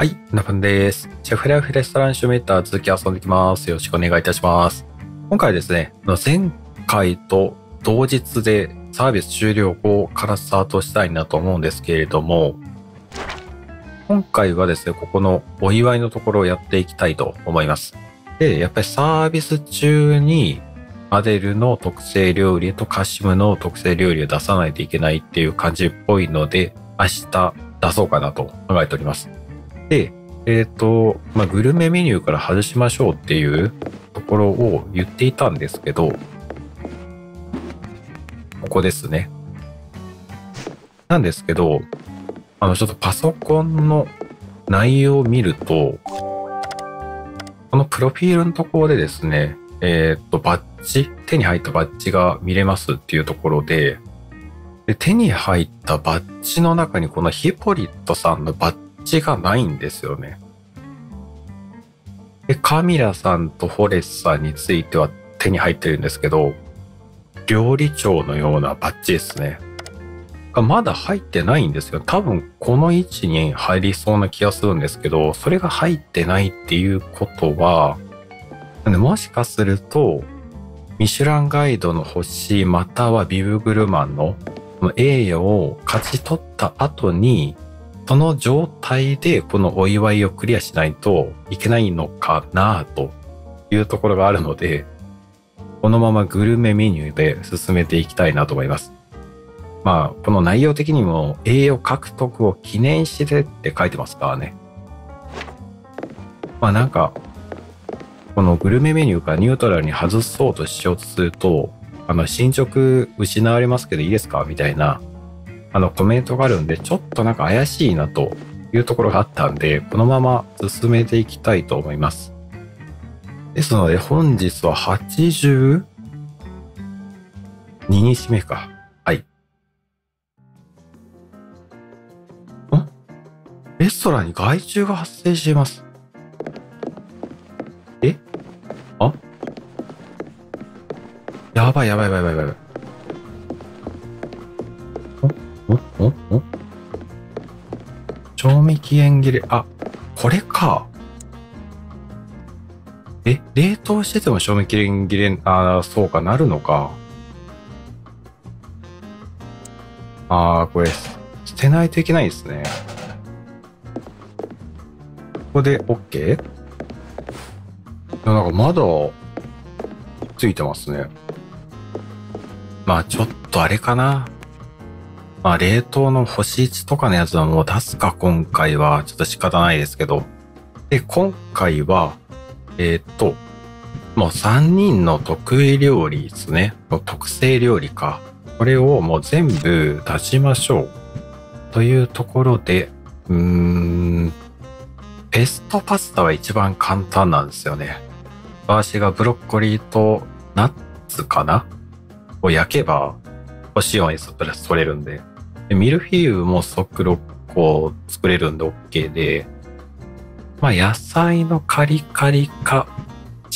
はい、なぷんです。シェフライフレストランシュメーター続き遊んできます。よろしくお願いいたします。今回ですね、前回と同日でサービス終了後からスタートしたいなと思うんですけれども、今回はですね、ここのお祝いのところをやっていきたいと思います。で、やっぱりサービス中にアデルの特製料理とカシムの特製料理を出さないといけないっていう感じっぽいので、明日出そうかなと考えております。で、えっ、と、まあ、グルメメニューから外しましょうっていうところを言っていたんですけど、ここですね。なんですけど、あの、ちょっとパソコンの内容を見ると、このプロフィールのところでですね、えっ、と、バッジ、手に入ったバッジが見れますっていうところで、で手に入ったバッジの中にこのヒポリットさんのバッジがないんですよね。で、カミラさんとフォレスさんについては手に入ってるんですけど、料理長のようなバッジですね。がまだ入ってないんですよ。多分この位置に入りそうな気がするんですけど、それが入ってないっていうことは、なんでもしかすると、ミシュランガイドの星またはビブグルマンの栄誉を勝ち取った後に、その状態でこのお祝いをクリアしないといけないのかなというところがあるので、このままグルメメニューで進めていきたいなと思います。まあ、この内容的にも栄誉獲得を記念してって書いてますからね。まあなんか、このグルメメニューからニュートラルに外そうとしようとすると、あの、進捗失われますけどいいですか？みたいな、あの、コメントがあるんで、ちょっとなんか怪しいなというところがあったんで、このまま進めていきたいと思います。ですので、本日は82日目か。はい。ん？レストランに害虫が発生しています。え？あ？やばいやばいやばいやばいやばい。おお賞味期限切れ、あ、これか。え、冷凍してても賞味期限切れ、ああ、そうかなるのか。ああ、これ、捨てないといけないですね。ここで OK? いや、なんかまだ、ついてますね。まあちょっとあれかな。まあ冷凍の星1とかのやつはもう出すか今回はちょっと仕方ないですけど。で、今回は、えーっと、もう3人の得意料理ですね。特製料理か。これをもう全部出しましょう。というところで、うーん、ペストパスタは一番簡単なんですよね。私がブロッコリーとナッツかな？を焼けば、星4にプラス取れるんで。でミルフィーユも即6個作れるんで OK で、まあ野菜のカリカリか、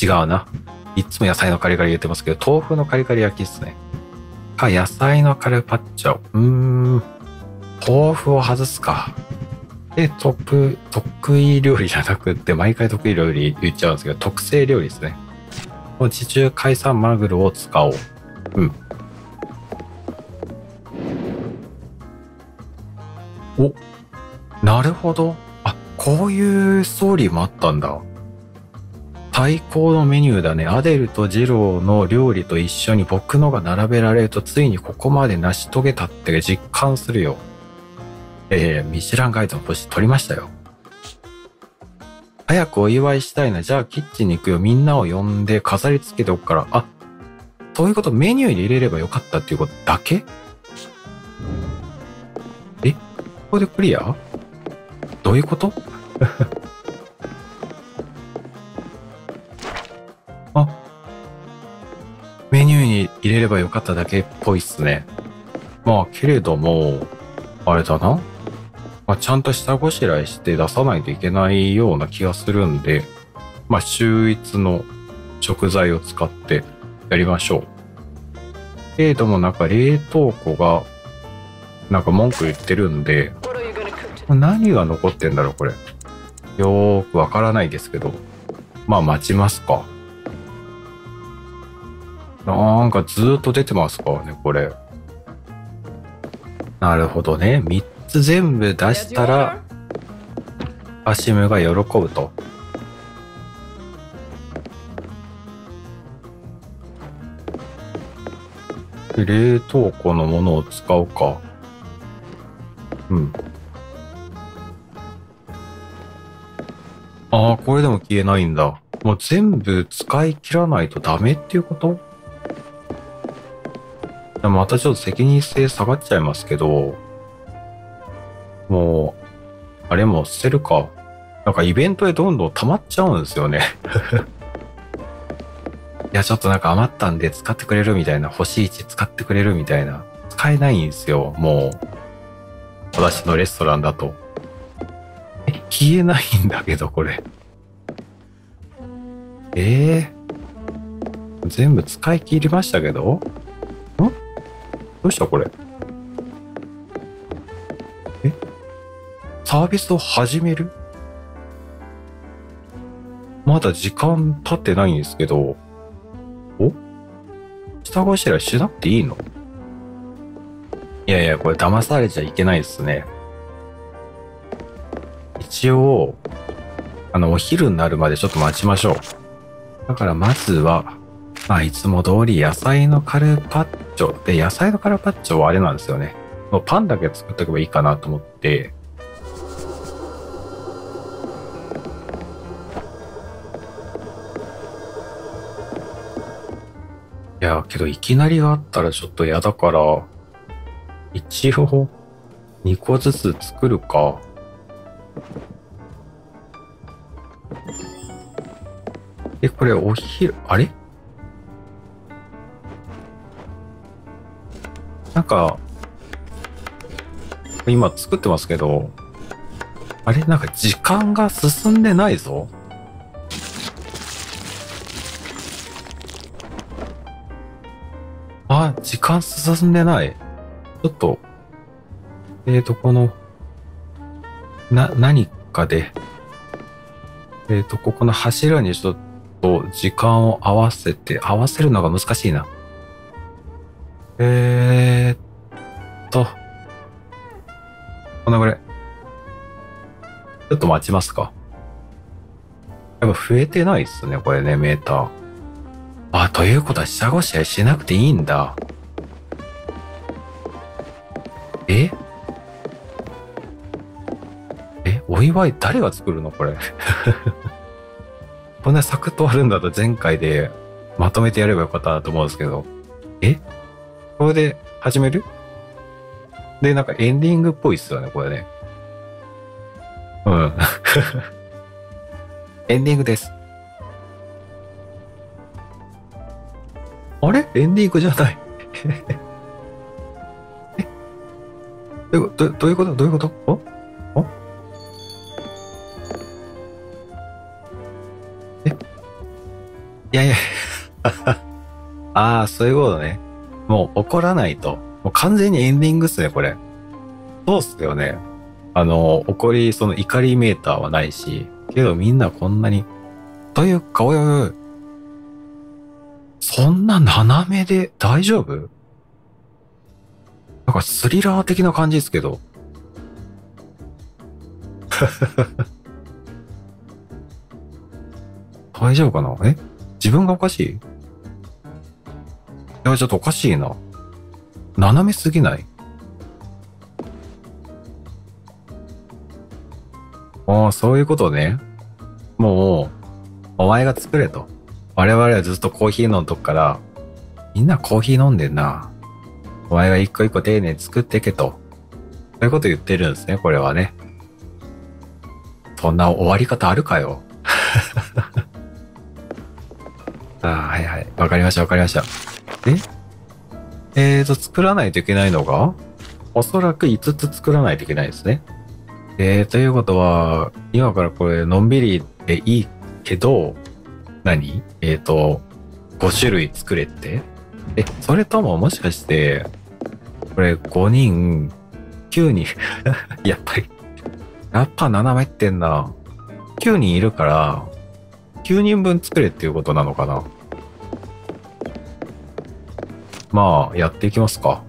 違うな。いつも野菜のカリカリ言ってますけど、豆腐のカリカリ焼きっすね。か、野菜のカルパッチョ。うーん、豆腐を外すか。で、トップ、得意料理じゃなくって、毎回得意料理言っちゃうんですけど、特製料理ですね。この地中海産マグロを使おう。うん。お、なるほど。あ、こういうストーリーもあったんだ。最高のメニューだね。アデルとジローの料理と一緒に僕のが並べられると、ついにここまで成し遂げたって実感するよ。えー、ミシュランガイドの星取りましたよ。早くお祝いしたいな。じゃあキッチンに行くよ。みんなを呼んで飾り付けておくから。あ、そういうことメニューに入れればよかったっていうことだけ？ここでクリア？どういうこと？あ、メニューに入れればよかっただけっぽいっすね。まあ、けれども、あれだな。まあ、ちゃんと下ごしらえして出さないといけないような気がするんで、まあ、秀逸の食材を使ってやりましょう。けれどもなんか冷凍庫がなんか文句言ってるんで、何が残ってんだろうこれ。よーくわからないですけど。まあ待ちますか。なんかずーっと出てますかね、これ。なるほどね。3つ全部出したら、アシムが喜ぶと。冷凍庫のものを使うか。うん。ああ、これでも消えないんだ。もう全部使い切らないとダメっていうこと？でもまたちょっと責任性下がっちゃいますけど、もう、あれも捨てるか。なんかイベントでどんどん溜まっちゃうんですよね。いや、ちょっとなんか余ったんで使ってくれるみたいな、欲しい位置使ってくれるみたいな。使えないんですよ、もう。私のレストランだと。え、消えないんだけど、これ。ええー、全部使い切りましたけど？ん？どうしたこれ？え？サービスを始める？まだ時間経ってないんですけど、お？下ごしらえしなくていいの？いやいや、これ騙されちゃいけないですね。一応、あの、お昼になるまでちょっと待ちましょう。だからまずは、まあ、いつも通り野菜のカルパッチョ。で、野菜のカルパッチョはあれなんですよね。もうパンだけ作っとけばいいかなと思って、いや、けどいきなりがあったらちょっと嫌だから、一応、2個ずつ作るか。え、これお昼、あれ？なんか、今作ってますけど、あれ？なんか時間が進んでないぞ。あ、時間進んでない。ちょっと、えっ、ー、と、この、な、何かで、えっ、ー、と、ここの柱にちょっと時間を合わせて、合わせるのが難しいな。えー、っと、このぐらい。ちょっと待ちますか。やっぱ増えてないっすね、これね、メーター。あ、ということは下ごしらえしなくていいんだ。誰が作るのこれ？こんなサクッとあるんだと前回でまとめてやればよかったなと思うんですけど。え？これで始める？で、なんかエンディングっぽいっすよね、これね。うん。エンディングです。あれ？エンディングじゃない え？どどどういうこと？どういうこと？お？いやいや ああ、そういうことね。もう怒らないと。もう完全にエンディングっすね、これ。そうっすよね。あの、怒り、その怒りメーターはないし、けどみんなこんなに、というか、おいおい、そんな斜めで大丈夫？なんかスリラー的な感じですけど。大丈夫かな？え？自分がおかしい？いや、ちょっとおかしいな。斜めすぎない？ああ、そういうことね。もう、お前が作れと。我々はずっとコーヒー飲んとくから、みんなコーヒー飲んでんな。お前が一個一個丁寧に作ってけと。そういうこと言ってるんですね、これはね。そんな終わり方あるかよ。はいはい。わかりました、わかりました。え？えーと、作らないといけないのが、おそらく5つ作らないといけないですね。えー、ということは、今からこれ、のんびりでいいけど、何？えっ、ー、と、5種類作れって？え、それとももしかして、これ5人、9人？やっぱり、やっぱ斜めってんな。9人いるから、9人分作れっていうことなのかな。まあ、やっていきますか。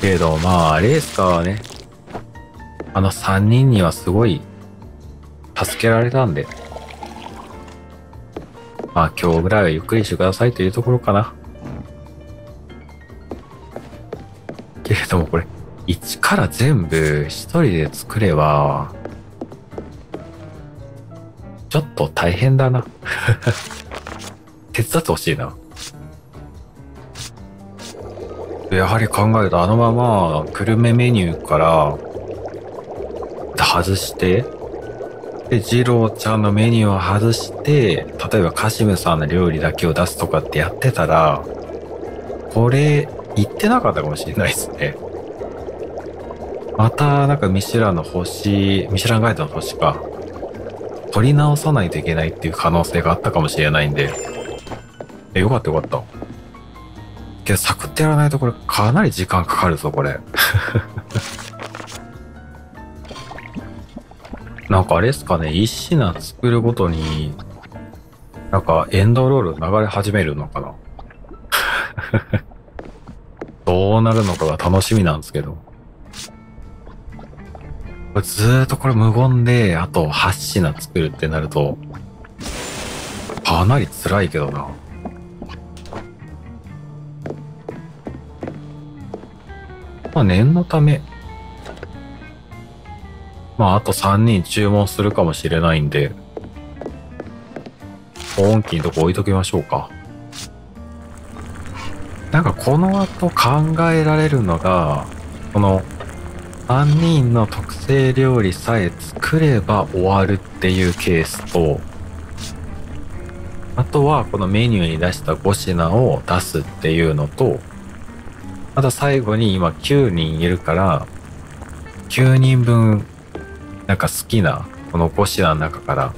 けど、まあ、レースカーはね、あの3人にはすごい助けられたんで、まあ今日ぐらいはゆっくりしてくださいというところかな。けれどもこれ、一から全部一人で作れば、と大変だな。手伝ってほしいな。やはり考えるとあのままグルメメニューから外して、で、二郎ちゃんのメニューを外して、例えばカシムさんの料理だけを出すとかってやってたら、これ、言ってなかったかもしれないですね。また、なんかミシュランの星、ミシュランガイドの星か、取り直さないといけないっていう可能性があったかもしれないんで、え、よかったよかった。けど、サクってやらないとこれかなり時間かかるぞ、これ。なんかあれですかね、一品作るごとに、なんかエンドロール流れ始めるのかな どうなるのかが楽しみなんですけど。これずーっとこれ無言で、あと8品作るってなると、かなり辛いけどな。まあ念のため、まああと3人注文するかもしれないんで、保温器のとこ置いときましょうか。なんかこの後考えられるのが、この3人の特製料理さえ作れば終わるっていうケースと、あとはこのメニューに出した5品を出すっていうのと、あと最後に今9人いるから、9人分なんか好きなこの5品の中から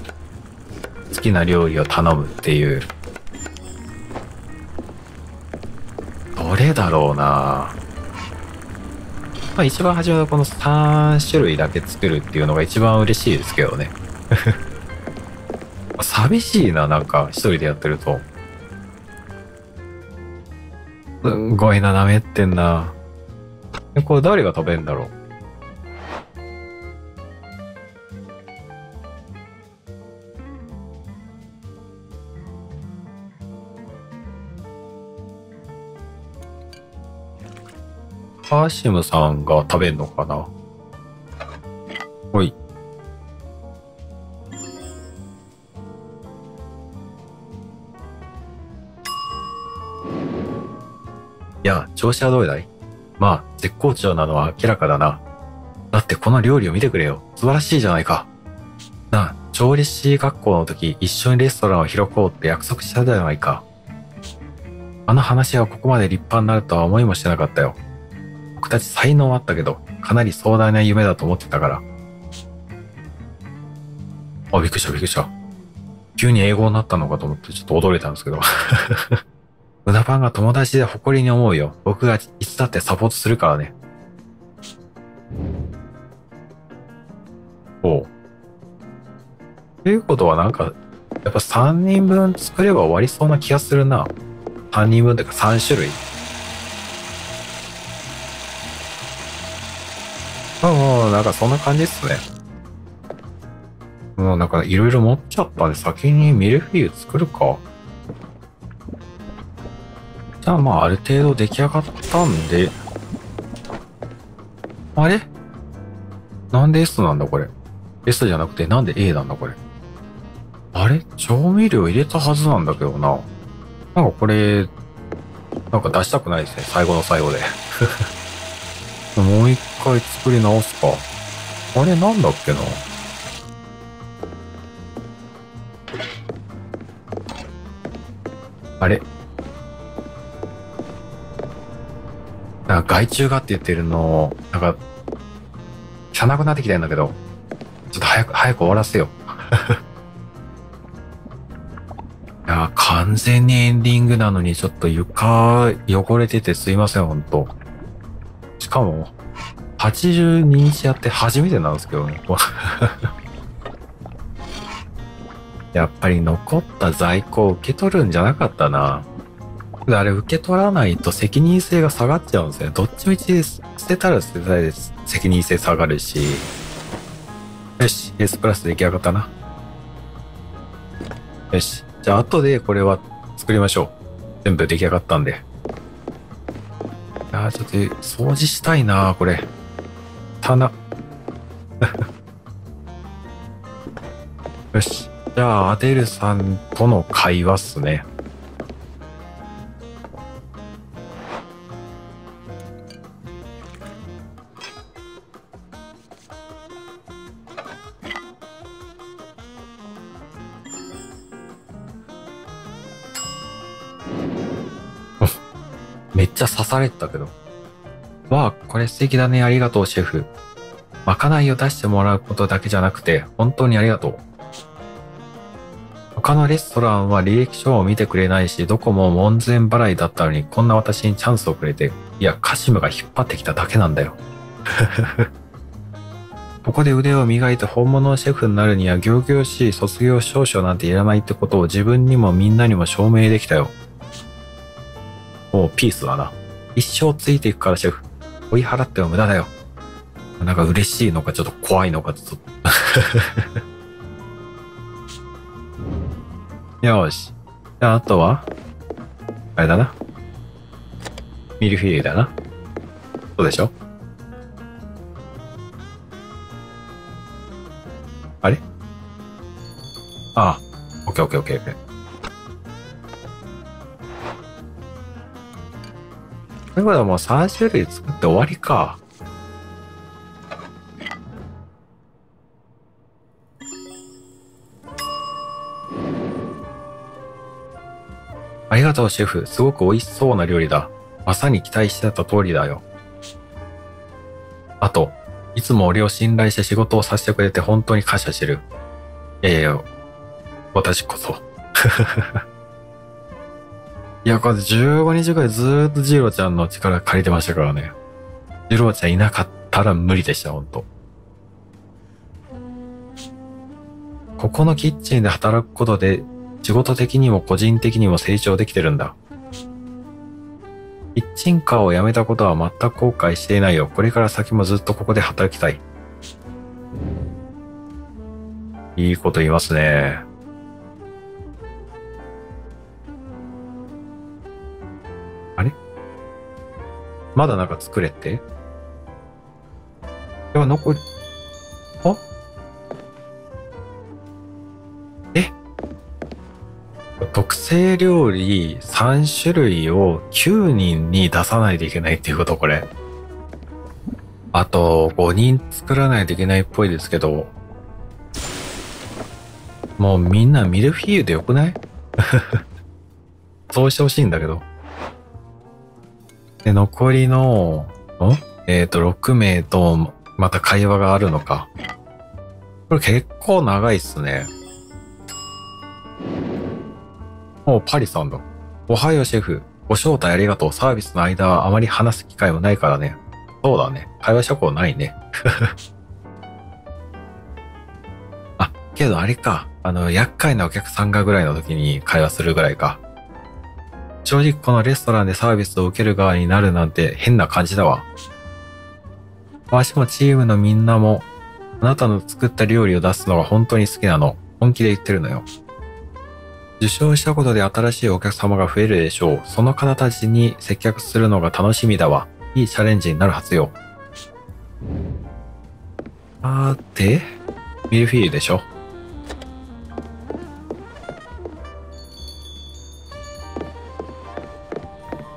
好きな料理を頼むっていう。どれだろうなまあ一番初めのこの3種類だけ作るっていうのが一番嬉しいですけどね。寂しいな、なんか一人でやってると。すごい斜、めってんな。これ誰が食べんだろう？ハーシムさんが食べんのかな？ほい。いや、調子はどうだい？まあ、絶好調なのは明らかだな。だってこの料理を見てくれよ。素晴らしいじゃないか。なあ、調理師学校の時一緒にレストランを開こうって約束したじゃないか。あの話はここまで立派になるとは思いもしてなかったよ。僕たち才能あったけど、かなり壮大な夢だと思ってたから。あ、びっくりしたびっくりした。急に英語になったのかと思ってちょっと驚いたんですけど。うなパンが友達で誇りに思うよ。僕がいつだってサポートするからね。おう。ということはなんか、やっぱ3人分作れば終わりそうな気がするな。3人分ってか3種類。うん、なんかそんな感じっすね。もうなんかいろいろ持っちゃったんで先にミルフィーユ作るか。じゃあまあある程度出来上がったんで。あれ？なんで S なんだこれ？S じゃなくてなんで A なんだこれ？あれ？調味料入れたはずなんだけどな。なんかこれ、なんか出したくないですね。最後の最後で。もう一回作り直すか。あれなんだっけな。あれなんか害虫がって言ってるの、なんか、汚くなってきてんだけど、ちょっと早く、早く終わらせよ。いや、完全にエンディングなのにちょっと床汚れててすいません、ほんと。しかも、82日やって初めてなんですけどね。やっぱり残った在庫を受け取るんじゃなかったな。あれ受け取らないと責任性が下がっちゃうんですね。どっちみち捨てたら捨てたいです責任性下がるし。よし、S プラス出来上がったな。よし。じゃあ後でこれは作りましょう。全部出来上がったんで。いやちょっと掃除したいなこれ。棚。よし。じゃあアデルさんとの会話っすね。めっちゃ刺されてたけど。わあ、これ素敵だね。ありがとう、シェフ。まかないを出してもらうことだけじゃなくて、本当にありがとう。他のレストランは履歴書を見てくれないし、どこも門前払いだったのに、こんな私にチャンスをくれて、いや、カシムが引っ張ってきただけなんだよ。ここで腕を磨いて本物のシェフになるには、行々しい卒業証書なんていらないってことを自分にもみんなにも証明できたよ。もうピースだな。一生ついていくからシェフ。追い払っても無駄だよ。なんか嬉しいのかちょっと怖いのかちょっと。よし。じゃああとは？あれだな。ミルフィーユだな。そうでしょ？あれ？ああ。オッケーオッケーオッケーオッケー。ということはもう3種類作って終わりか。ありがとう、シェフ。すごく美味しそうな料理だ。まさに期待してた通りだよ。あと、いつも俺を信頼して仕事をさせてくれて本当に感謝してる。いやいや、私こそ。いや、これ15日くらいずっとジローちゃんの力借りてましたからね。ジローちゃんいなかったら無理でした、ほんと。ここのキッチンで働くことで仕事的にも個人的にも成長できてるんだ。キッチンカーを辞めたことは全く後悔していないよ。これから先もずっとここで働きたい。いいこと言いますね。まだなんか作れて？では残り、あ？え？特製料理3種類を9人に出さないといけないっていうことこれ。あと5人作らないといけないっぽいですけど、もうみんなミルフィーユでよくない？そうしてほしいんだけど。で、残りの、ん？えっ、ー、と、6名とまた会話があるのか。これ結構長いっすね。お、パリさんだ。おはようシェフ。ご招待ありがとう。サービスの間はあまり話す機会もないからね。そうだね。会話諸行ないね。あ、けどあれか。あの、厄介なお客さんがぐらいの時に会話するぐらいか。正直このレストランでサービスを受ける側になるなんて変な感じだわ。わしもチームのみんなも、あなたの作った料理を出すのが本当に好きなの。本気で言ってるのよ。受賞したことで新しいお客様が増えるでしょう。その方たちに接客するのが楽しみだわ。いいチャレンジになるはずよ。あーて、ミルフィーユでしょ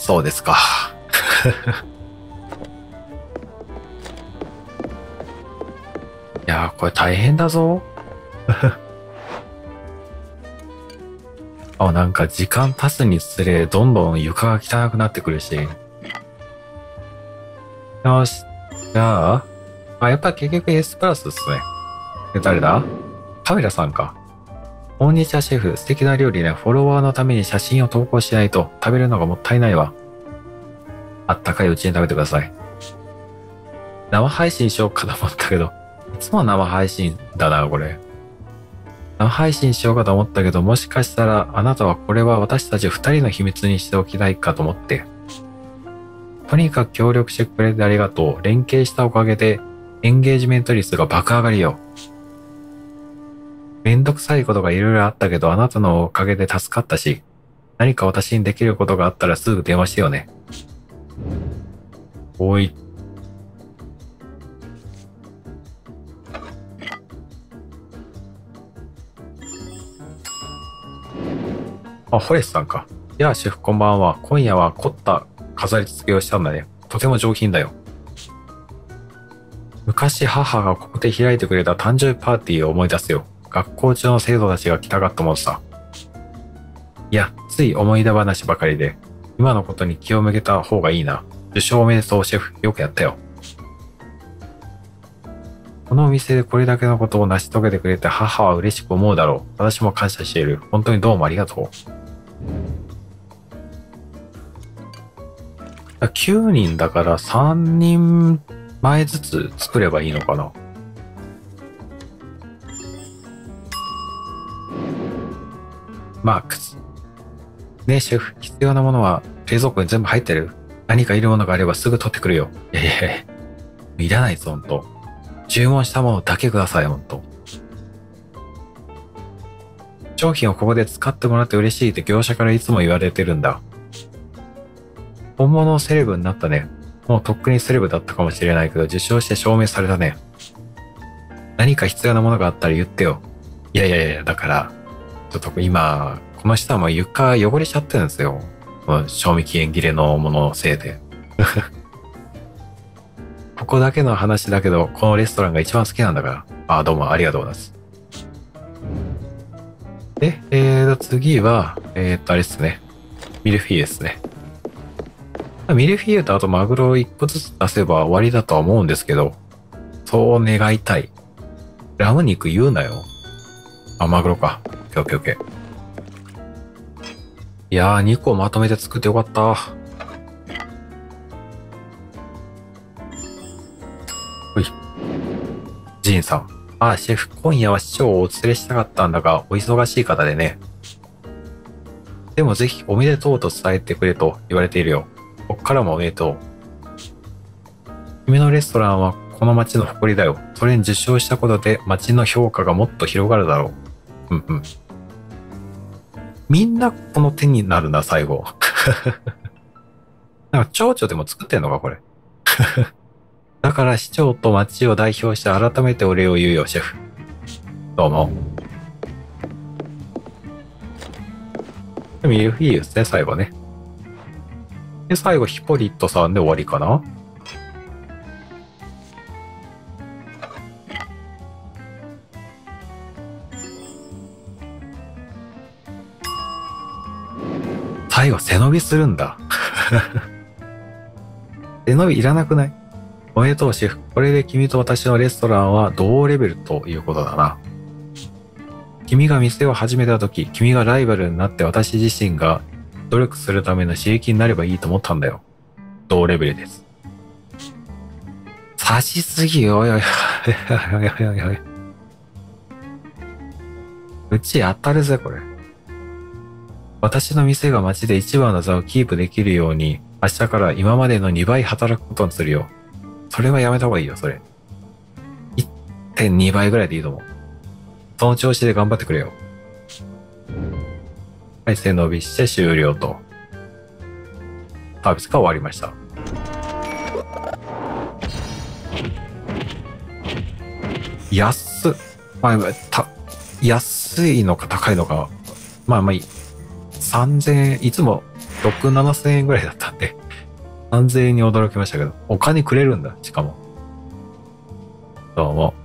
そうですか。いやー、これ大変だぞ。あ、なんか時間経つにつれ、どんどん床が汚くなってくるし。よし。じゃあ、あ、やっぱ結局 S プラスですね。で、誰だ？カメラさんか。こんにちはシェフ。素敵な料理ね。フォロワーのために写真を投稿しないと食べるのがもったいないわ。あったかいうちに食べてください。生配信しようかと思ったけど、いつも生配信だな、これ。生配信しようかと思ったけど、もしかしたらあなたはこれは私たち二人の秘密にしておきたいかと思って。とにかく協力してくれてありがとう。連携したおかげでエンゲージメント率が爆上がりよ。めんどくさいことがいろいろあったけど、あなたのおかげで助かったし、何か私にできることがあったらすぐ電話してよね。おい。あ、ホエスさんか。やあ、シェフこんばんは。今夜は凝った飾り付けをしたんだね。とても上品だよ。昔母がここで開いてくれた誕生日パーティーを思い出すよ。学校中の生徒たちが来たかったものさ。いや、つい思い出話ばかりで、今のことに気を向けた方がいいな。受賞おめでとうシェフ。よくやったよ。このお店でこれだけのことを成し遂げてくれて母は嬉しく思うだろう。私も感謝している。本当にどうもありがとう。9人だから3人前ずつ作ればいいのかなマークス。ね、シェフ、必要なものは冷蔵庫に全部入ってる。何かいるものがあればすぐ取ってくるよ。いやいやいや、いらないぞ、ほんと。注文したものだけください、ほんと。商品をここで使ってもらって嬉しいって業者からいつも言われてるんだ。本物のセレブになったね。もうとっくにセレブだったかもしれないけど、受賞して証明されたね。何か必要なものがあったら言ってよ。いやいやいや、だから、ちょっと今、この下も床汚れちゃってるんですよ。賞味期限切れのもののせいで。ここだけの話だけど、このレストランが一番好きなんだから。あ、どうもありがとうございます。で、えーと、次は、えーと、あれですね。ミルフィーユですね。ミルフィーユとあとマグロを1個ずつ出せば終わりだとは思うんですけど、そう願いたい。ラム肉言うなよ。あ、マグロか。ケーオッケーオッケー。いやー、2個まとめて作ってよかった。ほい。ジンさん。あ、シェフ、今夜は市長をお連れしたかったんだが、お忙しい方でね。でもぜひおめでとうと伝えてくれと言われているよ。こっからもおめでとう。君のレストランはこの街の誇りだよ。それに受賞したことで街の評価がもっと広がるだろう。うんうん。みんなこの手になるな、最後。なんか蝶々でも作ってんのか、これ。だから市長と町を代表して改めてお礼を言うよ、シェフ。どうも。ミルフィーですね、最後ね。で、最後、ヒポリットさんで終わりかな最後、背伸びするんだ。背伸びいらなくない？おめでとうシェフ。これで君と私のレストランは同レベルということだな。君が店を始めた時、君がライバルになって私自身が努力するための刺激になればいいと思ったんだよ。同レベルです。差しすぎよ。おい おいおいおいおい。うち当たるぜ、これ。私の店が街で一番の座をキープできるように、明日から今までの2倍働くことにするよ。それはやめた方がいいよ、それ。1.2倍ぐらいでいいと思う。その調子で頑張ってくれよ。はい、背伸びして終了と。サービスが終わりました。安っ。まあ、た、安いのか高いのか。まあまあいい。3000円、いつも6、7000円ぐらいだったんで。3000円に驚きましたけど、お金くれるんだ、しかも。どうも。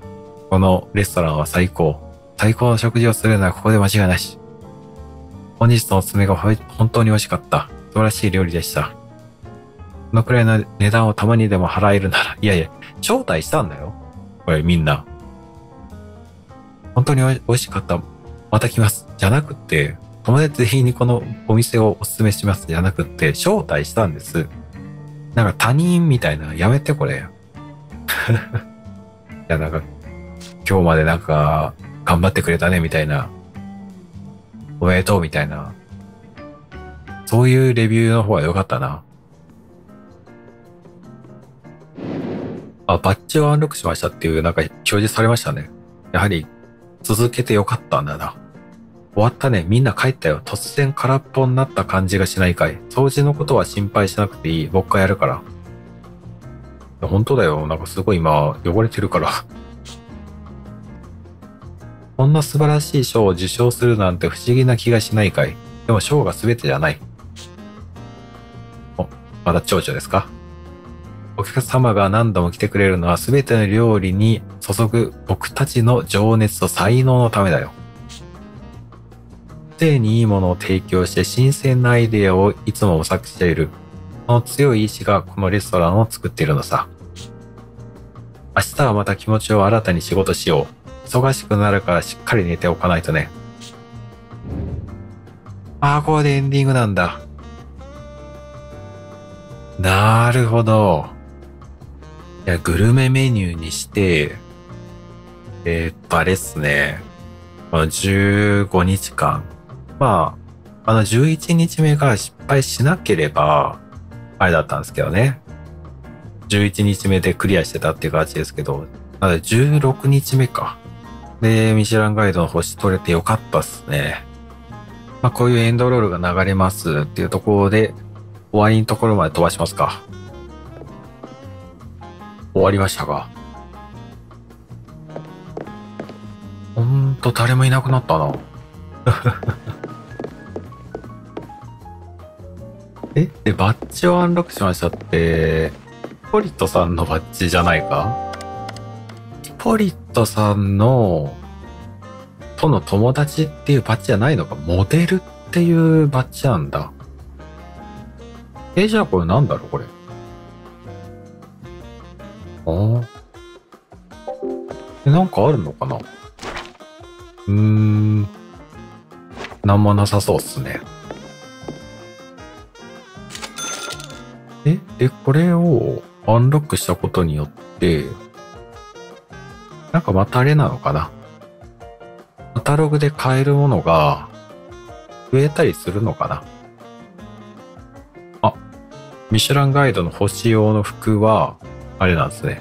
このレストランは最高。最高の食事をするのはここで間違いなし。本日のおすすめが本当に美味しかった。素晴らしい料理でした。このくらいの値段をたまにでも払えるなら、いやいや、招待したんだよ。これみんな。本当に美味しかった。また来ます。じゃなくて、友達全員にこのお店をおすすめしますじゃなくって、招待したんです。なんか他人みたいなやめてこれ。いや、なんか、今日までなんか、頑張ってくれたね、みたいな。おめでとう、みたいな。そういうレビューの方が良かったな。あ、バッジをアンロックしましたっていう、なんか表示されましたね。やはり、続けてよかったんだな。終わったね。みんな帰ったよ。突然空っぽになった感じがしないかい。掃除のことは心配しなくていい。僕がやるから。本当だよ。なんかすごい今、汚れてるから。こんな素晴らしい賞を受賞するなんて不思議な気がしないかい。でも賞が全てじゃない。お、まだ長女ですか？お客様が何度も来てくれるのは全ての料理に注ぐ僕たちの情熱と才能のためだよ。常にいいものを提供して新鮮なアイデアをいつも模索している。その強い意志がこのレストランを作っているのさ。明日はまた気持ちを新たに仕事しよう。忙しくなるからしっかり寝ておかないとね。ああ、これでエンディングなんだ。なるほど。いや、グルメメニューにして、えー、っと、あれっすね。この15日間まあ、あの11日目が失敗しなければ、あれだったんですけどね。11日目でクリアしてたっていう感じですけど、なので16日目か。で、ミシュランガイドの星取れてよかったっすね。まあ、こういうエンドロールが流れますっていうところで、終わりのところまで飛ばしますか。終わりましたか。ほんと誰もいなくなったな。えで、バッジをアンロックしましたって、ポリットさんのバッジじゃないか？ポリットさんの、との友達っていうバッジじゃないのか？モデルっていうバッジなんだ。え、じゃあこれなんだろうこれ？ああ。え、なんかあるのかな？うーん。なんもなさそうっすね。え、で、これをアンロックしたことによって、なんかまたあれなのかな？カタログで買えるものが増えたりするのかな？あ、ミシュランガイドの星用の服は、あれなんですね。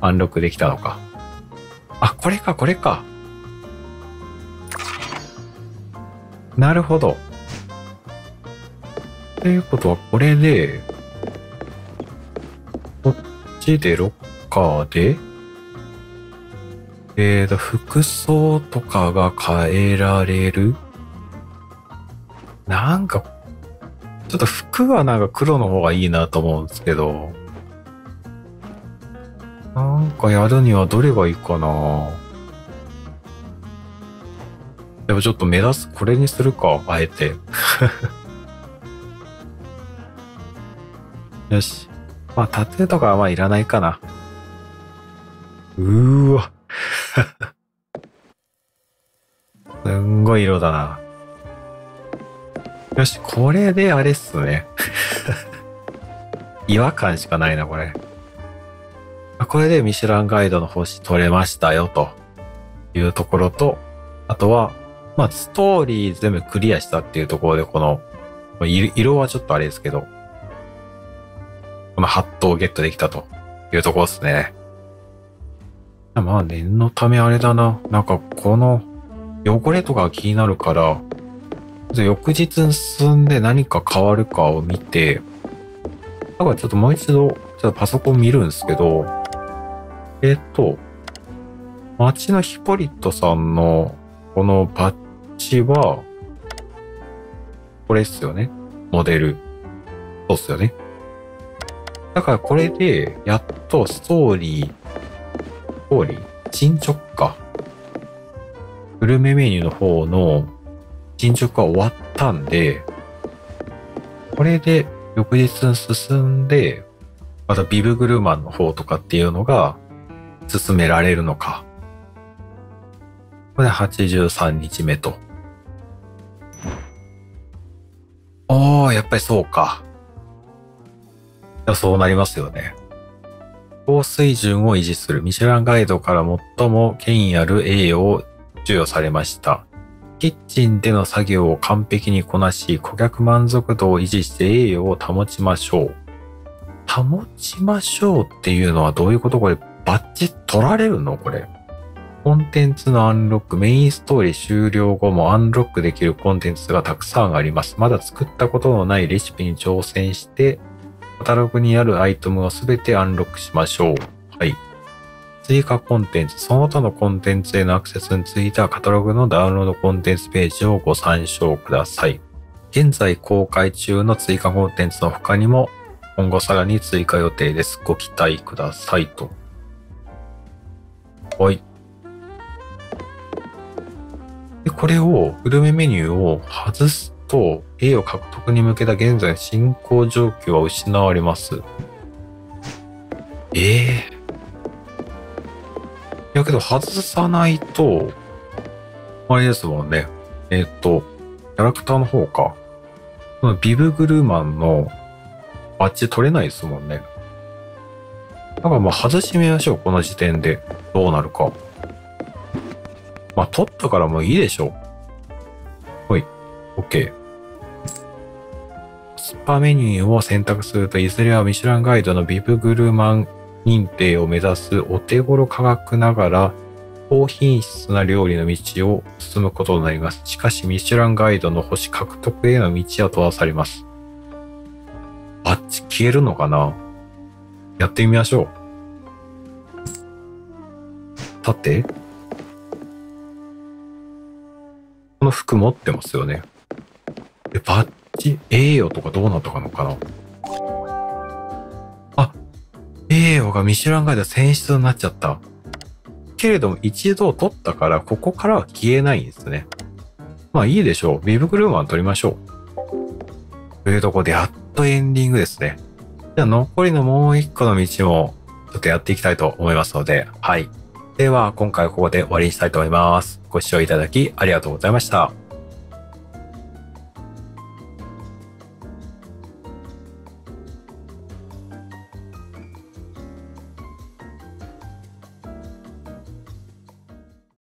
アンロックできたのか。あ、これか、これか。なるほど。ということは、これで、でロッカーで、えーと、服装とかが変えられる？なんか、ちょっと服はなんか黒の方がいいなと思うんですけど、なんかやるにはどれがいいかな？でもちょっと目指す、これにするか、あえて。よし。まあ、タトゥーとかはまあいらないかな。うーわ。すんごい色だな。よし、これであれっすね。違和感しかないな、これ。これでミシュランガイドの星取れましたよ、というところと、あとは、まあ、ストーリー全部クリアしたっていうところで、この、色はちょっとあれですけど、このハットをゲットできたというところですね。まあ念のためあれだな。なんかこの汚れとか気になるから、翌日進んで何か変わるかを見て、だからちょっともう一度、ちょっとパソコン見るんですけど、えっと、街のヒポリットさんのこのバッジは、これっすよね。モデル。そうっすよね。だからこれで、やっとストーリー、ストーリー進捗か。グルメメニューの方の進捗が終わったんで、これで翌日に進んで、またビブグルマンの方とかっていうのが進められるのか。これで83日目と。おー、やっぱりそうか。やそうなりますよね。高水準を維持するミシュランガイドから最も権威ある栄誉を授与されました。キッチンでの作業を完璧にこなし、顧客満足度を維持して栄誉を保ちましょう。保ちましょうっていうのはどういうこと？これ、バッチ取られるの？これ。コンテンツのアンロック、メインストーリー終了後もアンロックできるコンテンツがたくさんあります。まだ作ったことのないレシピに挑戦して、カタログにあるアイテムをすべてアンロックしましょう。はい。追加コンテンツ、その他のコンテンツへのアクセスについてはカタログのダウンロードコンテンツページをご参照ください。現在公開中の追加コンテンツの他にも今後さらに追加予定です。ご期待くださいと。はい。で、これを、グルメメニューを外すと、A を獲得に向けた現在進行状況は失われます。ええーやけど外さないと、あれですもんね。えっ、ー、と、キャラクターの方か。このビブグルーマンのバッジ取れないですもんね。だからまあ外してみましょう。この時点で。どうなるか。まあ取ったからもういいでしょう。ほい。OK。スパメニューを選択すると、いずれはミシュランガイドのビブグルマン認定を目指すお手頃価格ながら高品質な料理の道を進むことになります。しかし、ミシュランガイドの星獲得への道は閉ざされます。バッチ消えるのかな？やってみましょう。さて、この服持ってますよね。え、バッチ、栄誉とかどうなったかのかな？あ栄誉がミシュランガイド選出になっちゃった。けれども一度取ったからここからは消えないんですね。まあいいでしょう。ビブクルーマン取りましょう。というとこでやっとエンディングですね。じゃあ残りのもう一個の道もちょっとやっていきたいと思いますので、はい。では今回はここで終わりにしたいと思います。ご視聴いただきありがとうございました。